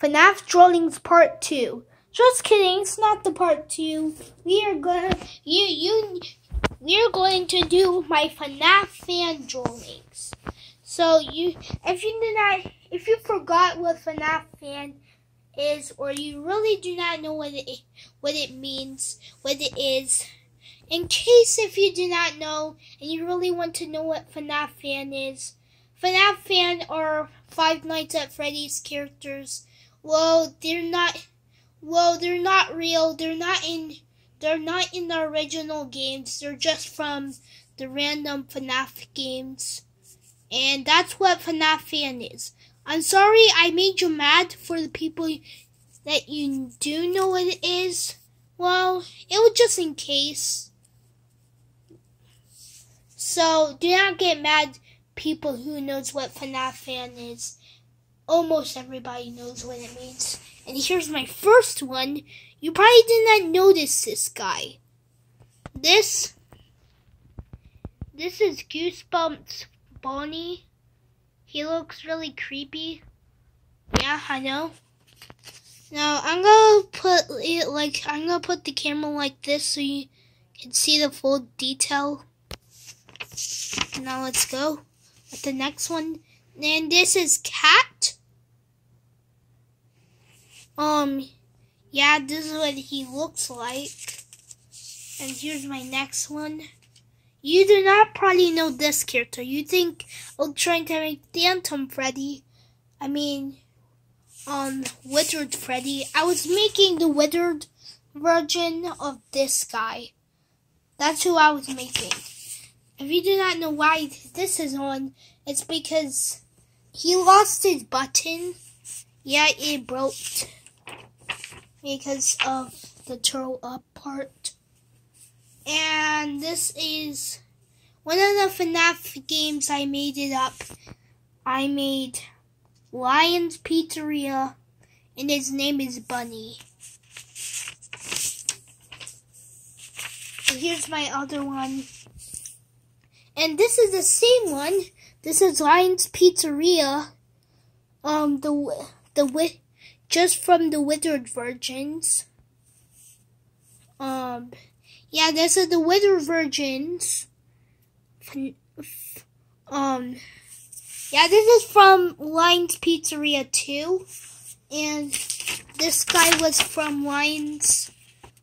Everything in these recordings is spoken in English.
FNAF Drawings Part 2. Just kidding, it's not the part 2. We are gonna, you, you, we are going to do my FNAF fan drawings. So you, if you did not, if you forgot what FNAF fan is, or you really do not know what it, what it means, what it is, in case if you do not know and you really want to know what FNAF fan is, FNAF fan are Five Nights at Freddy's characters. Well, they're not. Well, they're not real. They're not in. They're not in the original games. They're just from the random FNAF games, and that's what FNAF fan is. I'm sorry I made you mad for the people that you do know what it is. Well, it was just in case. So do not get mad people who knows what FNAF fan is. Almost everybody knows what it means. And here's my first one. You probably did not notice this guy. This this is Goosebumps Bonnie. He looks really creepy. Yeah, I know. Now I'm gonna put it like I'm gonna put the camera like this so you can see the full detail. Now let's go with the next one. And this is Cat. Um, yeah, this is what he looks like. And here's my next one. You do not probably know this character. You think I'm trying to make Phantom Freddy. I mean, um, Withered Freddy. I was making the Withered version of this guy. That's who I was making. If you do not know why this is on, it's because he lost his button. Yeah, it broke because of the turtle up part. And this is one of the FNAF games I made it up. I made Lion's Pizzeria, and his name is Bunny. And here's my other one. And this is the same one. This is Lion's Pizzeria. Um, the the just from the Withered Virgins. Um, yeah, this is the Withered Virgins. Um, yeah, this is from Lion's Pizzeria 2. And this guy was from Lion's,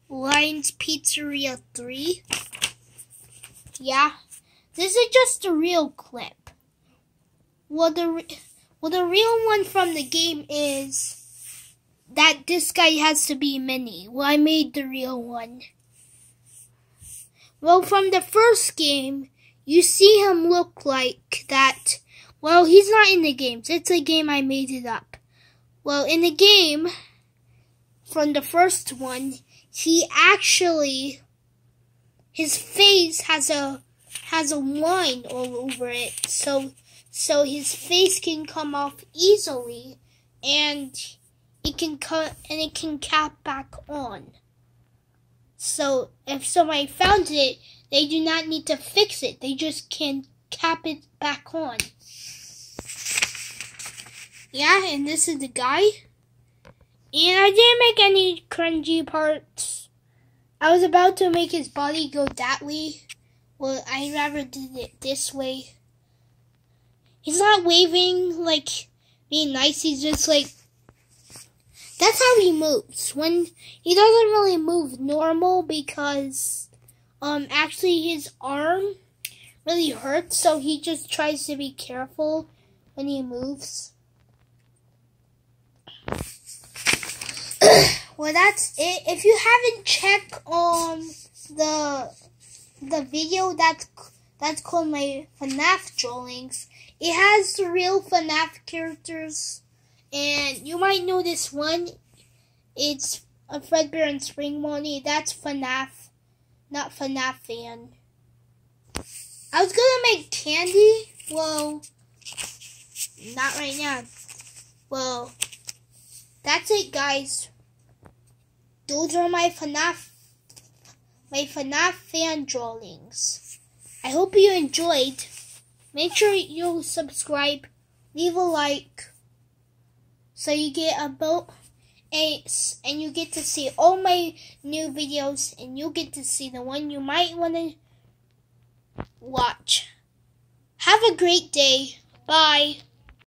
Lion's Pizzeria 3. Yeah. This is just a real clip. Well, the well the real one from the game is that this guy has to be mini. Well, I made the real one. Well, from the first game, you see him look like that. Well, he's not in the games. It's a game I made it up. Well, in the game, from the first one, he actually, his face has a has a line all over it, so so his face can come off easily, and it can cut and it can cap back on. So if somebody found it, they do not need to fix it. They just can cap it back on. Yeah, and this is the guy. And I didn't make any cringy parts. I was about to make his body go that way well, I rather did it this way. He's not waving like being nice. He's just like that's how he moves. When he doesn't really move normal because um actually his arm really hurts, so he just tries to be careful when he moves. well, that's it. If you haven't checked um the the video that's that's called my FNAF drawings. It has real FNAF characters, and you might know this one. It's a Fredbear and Spring Bonnie. That's FNAF, not FNAF fan. I was gonna make candy. Well, not right now. Well, that's it, guys. Those are my FNAF my FNAF fan drawings. I hope you enjoyed. Make sure you subscribe, leave a like, So you get a boat and, and you get to see all my new videos and you get to see the one you might want to watch. Have a great day. Bye.